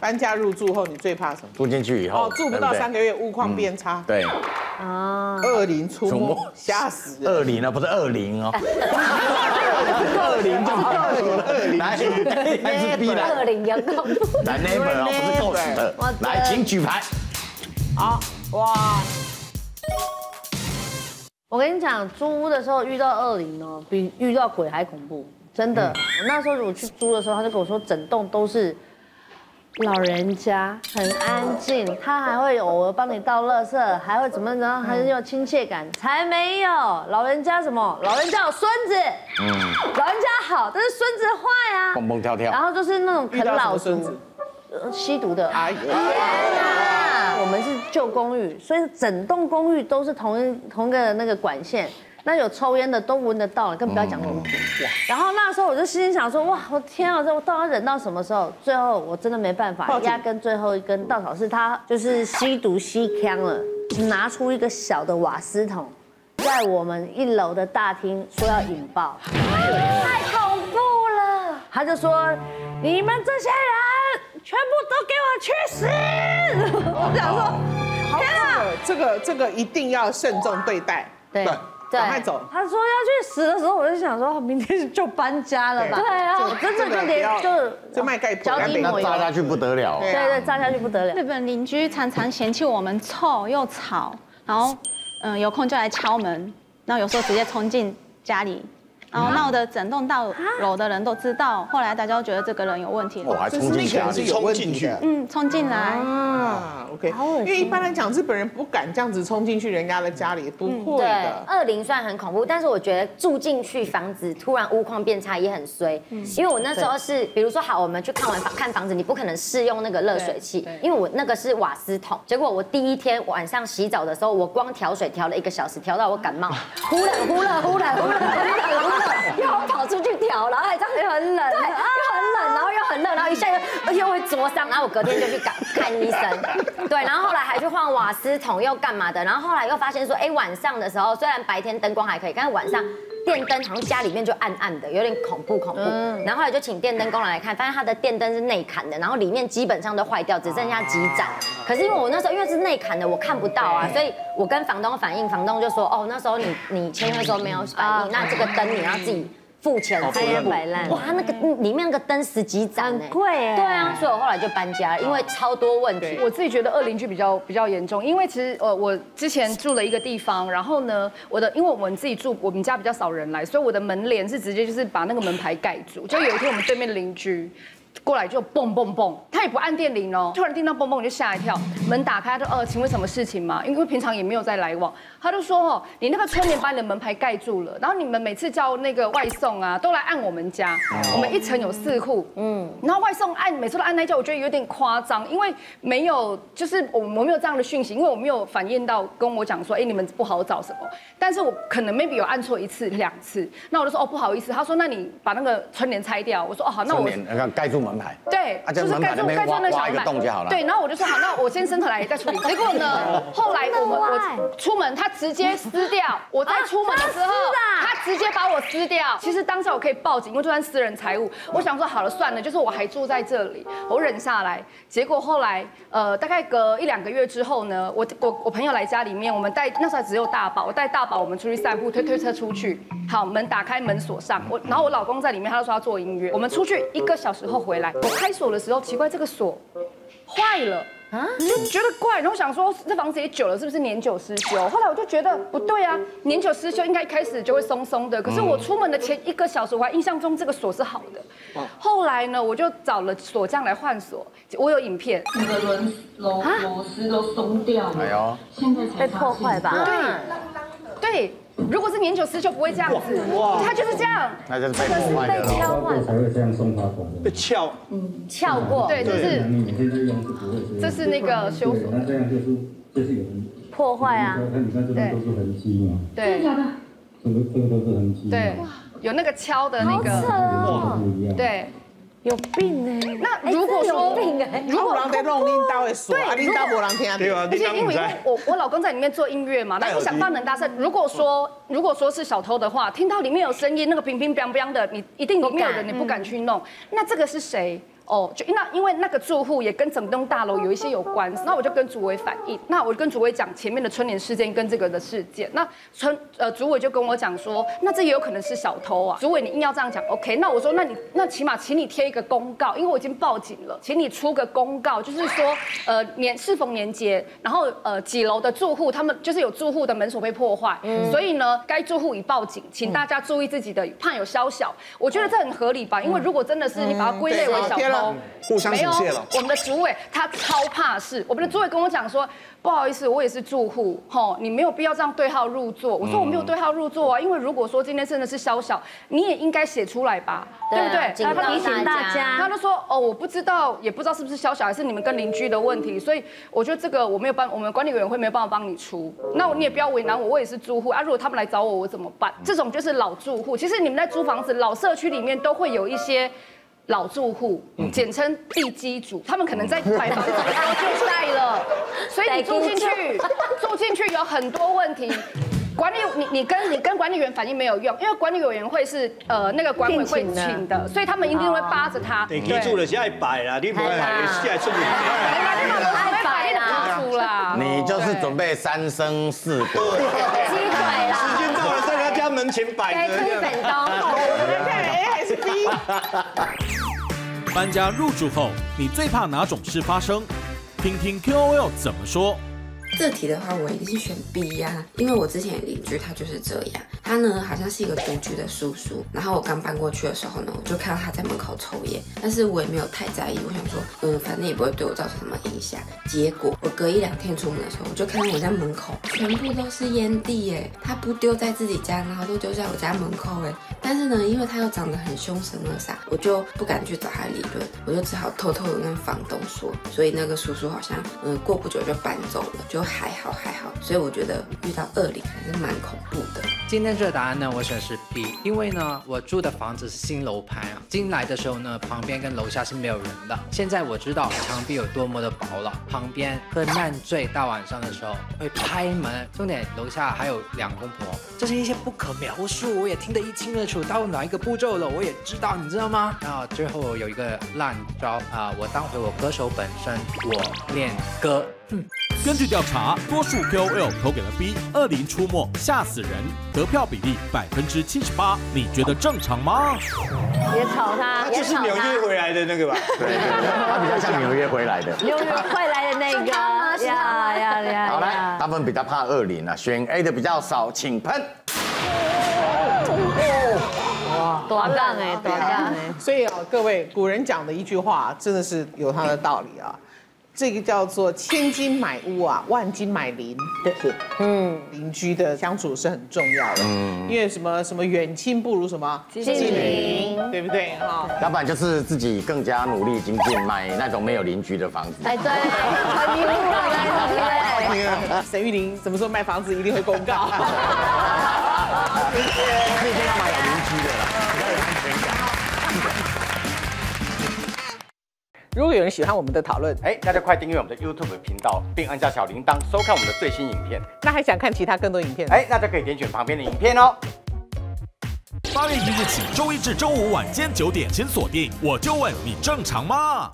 搬家入住后，你最怕什么？住进去以后，哦，住不到三个月，物况变差，对，恶灵出出没没，吓死人。恶灵啊，不是恶灵哦，恶灵就是恶灵，恶灵来，开始逼来，二零阳光，来 neighbor 哦，不是够死的来，请举牌。好，哇，我跟你讲，租屋的时候遇到恶灵哦，比遇到鬼还恐怖，真的。我那时候我去租的时候，他就跟我说，整栋都是老人家，很安静，他还会偶尔帮你倒垃圾，还会怎么怎么，很有亲切感。才没有，老人家什么？老人家有孙子，嗯，老人家好，但是孙子坏啊。蹦蹦跳跳然后就是那种啃老孙子，？呃吸毒的。哎呀，啊，我们是旧公寓，所以整栋公寓都是同一同一个那个管线。那有抽烟的都闻得到了，更不要讲毒品。然后那时候我就心里想说，哇，我天啊，这我到底要忍到什么时候？最后我真的没办法压根最后一根稻草是他就是吸毒吸呛了，拿出一个小的瓦斯桶，在我们一楼的大厅说要引爆，太恐怖了。他就说，你们这些人全部都给我去死！我想说，天啊！这个这个一定要慎重对待。对对赶快走他说要去死的时候，我就想说，明天就搬家了吧。对啊，我真的就连就就卖盖脚底那抹油，炸下去不得了。对对对，炸下去不得了。日本邻居常常嫌弃我们臭又吵，然后嗯有空就来敲门，然后有时候直接冲进家里，然后闹得整栋大楼的人都知道。后来大家都觉得这个人有问题，我还就是冲进家那个人是里，有问题。嗯，冲进来。啊，OK，因为一般来讲，日本人不敢这样子冲进去人家的家里，不会对的，。二零虽然很恐怖，但是我觉得住进去房子突然屋况变差也很衰。因为我那时候是，比如说好，我们去看完房看房子，你不可能试用那个热水器，因为我那个是瓦斯桶。结果我第一天晚上洗澡的时候，我光调水调了一个小时，调到我感冒，忽冷忽热忽冷忽热忽冷忽热，又要跑出去调，然后还这样又很冷，对，又很冷，然后又很热，然后一下又而且又会灼伤，然后我隔天就去看看医生，对，然后后来还去换瓦斯桶又干嘛的，然后后来又发现说，哎，晚上的时候虽然白天灯光还可以，但是晚上。电灯好像家里面就暗暗的，有点恐怖恐怖。然后后来就请电灯工人来看，发现他的电灯是内砍的，然后里面基本上都坏掉，只剩下几盏。可是因为我那时候因为是内砍的，我看不到啊，所以我跟房东反映，房东就说，哦，那时候你你签约的时候没有反应，那这个灯你要自己付钱自己补摆烂哇，它那个里面那个灯十几盏贵哎对啊，所以我后来就搬家了，因为超多问题。我自己觉得二邻居比较比较严重，因为其实呃我之前住了一个地方，然后呢我的因为我们自己住我们家比较少人来，所以我的门帘是直接就是把那个门牌盖住。就有一天我们对面的邻居。过来就蹦蹦蹦，他也不按电铃哦，突然听到蹦蹦我就吓一跳，门打开，他说呃，请问什么事情吗？因为平常也没有在来往，他就说哦，你那个春联把你的门牌盖住了，然后你们每次叫那个外送啊，都来按我们家，我们一层有四户，嗯，然后外送按每次都按那一叫，我觉得有点夸张，因为没有就是我我没有这样的讯息，因为我没有反映到跟我讲说，哎，你们不好找什么，但是我可能 maybe 有按错一次两次，那我就说哦不好意思，他说那你把那个春联拆掉，我说哦好，那我春联盖住门牌。对，啊就是门牌那边盖住盖住挖挖一个那小门洞就好了对，然后我就说好，那我先伸头来再处理。结果呢，后来我们我出门，他直接撕掉。我在出门的时候，他直接把我撕掉。其实当下我可以报警，因为这算私人财物。我想说好了算了，就是我还住在这里，我忍下来。结果后来呃，大概隔一两个月之后呢，我我我朋友来家里面，我们带那时候只有大宝，我带大宝我们出去散步，推推车出去。好，门打开，门锁上。我然后我老公在里面，他就说要做音乐。我们出去一个小时后回来，我开锁的时候，奇怪这个锁坏了。啊，就觉得怪，然后想说这房子也久了，是不是年久失修？后来我就觉得不对啊，年久失修应该一开始就会松松的。可是我出门的前一个小时，我还印象中这个锁是好的。后来呢，我就找了锁匠来换锁，我有影片。整个轮螺螺丝都松掉了，哎呦，现在才被破坏吧？对，如果是年久失修不会这样子，它就是这样。那就是被。敲坏才会这样送他管的。被撬，撬过，对，这是你每天在用是不会这是那个修对，锁，那这样就是就是有痕。破坏啊！你看你看这边都是痕迹嘛，对假的？这个这个都是痕迹。对，有那个敲的那个，哦，不一样。对。有病哎！那如果说，如果人在弄拎刀的说，啊，拎刀无人听啊，而且因为我我老公在里面做音乐嘛，那音响放能大声。如果说如果说是小偷的话，听到里面有声音，那个乒乒乓乓的，你一定里面有人，你不敢去弄。那这个是谁？哦，就那因为那个住户也跟整栋大楼有一些有关，那我就跟主委反映，那我就跟主委讲前面的春联事件跟这个的事件，那春呃主委就跟我讲说，那这也有可能是小偷啊，主委你硬要这样讲，OK，那我说那你那起码请你贴一个公告，因为我已经报警了，请你出个公告，就是说呃年适逢年节，然后呃几楼的住户他们就是有住户的门锁被破坏，所以呢该住户已报警，请大家注意自己的，怕有宵小，我觉得这很合理吧，因为如果真的是你把它归类为小偷互相没有倾泻了。，我们的主委他超怕事。我们的主委跟我讲说，不好意思，我也是住户，吼，你没有必要这样对号入座。我说我没有对号入座啊，因为如果说今天真的是宵小，你也应该写出来吧，对不对？他提醒大家他就说哦，我不知道，也不知道是不是宵小，还是你们跟邻居的问题，所以我觉得这个我没有办，我们管理委员会没有办法帮你出。那你也不要为难我，我也是住户啊。如果他们来找我，我怎么办？这种就是老住户。其实你们在租房子，老社区里面都会有一些。老住户，简称地基主，他们可能在买房子的时候就在了，所以你住进去，住进去有很多问题。管理你你跟你跟管理员反映没有用，因为管理委员会是呃那个管委会聘请的请的，所以他们一定会扒着他。地基主就是爱摆啦，你不会摆，你现在出问题。爱摆啦，出啦。你就是准备三生四果。鸡腿啦，时间到了，在他家门前摆该出着。本东。我们看 A 还是 B？搬家入住后，你最怕哪种事发生？听听 QOL 怎么说。这题的话，我一定是选 B 呀、因为我之前邻居他就是这样，他呢好像是一个独居的叔叔，然后我刚搬过去的时候呢，我就看到他在门口抽烟，但是我也没有太在意，我想说，嗯，反正也不会对我造成什么影响。结果我隔一两天出门的时候，我就看到我家门口全部都是烟蒂耶，他不丢在自己家，然后都丢在我家门口哎，但是呢，因为他又长得很凶神恶煞，我就不敢去找他理论，我就只好偷偷的跟房东说，所以那个叔叔好像嗯过不久就搬走了，就还好还好，所以我觉得遇到恶灵还是蛮恐怖的。今天这个答案呢，我选的是 B，因为呢，我住的房子是新楼盘啊，进来的时候呢，旁边跟楼下是没有人的。现在我知道墙壁有多么的薄了，旁边会烂醉，大晚上的时候会拍门。重点楼下还有两公婆，这是一些不可描述，我也听得一清二楚。到哪一个步骤了，我也知道，你知道吗？然后最后有一个烂招啊、我当回我歌手本身，我练歌。根据调查，多数 KOL 投给了 B，恶灵出没，吓死人，得票比例百分之七十八，你觉得正常吗？也吵他，他就是纽约回来的那个吧？对，他比较像纽约回来的。纽约回来的那个呀呀呀好来，呀他！们比较怕恶灵啊，选 A 的比较少，请喷。多杠哎，多杠哎！所以啊，各位古人讲的一句话，真的是有它的道理啊。这个叫做千金买屋啊，万金买邻。对，是，嗯，邻居的相处是很重要的。嗯，因为什么什么远亲不如什么近邻，对不对哈？要不然就是自己更加努力精进，买那种没有邻居的房子。哎，对，很迷路了，对？沈玉玲什么时候卖房子一定会公告。一定要买有邻居的啦，如果有人喜欢我们的讨论，哎，大家快订阅我们的 YouTube 频道，并按下小铃铛，收看我们的最新影片。那还想看其他更多影片？哎，那就可以点选旁边的影片哦。八月一日起，周一至周五晚间九点，请锁定。我就问你正常吗？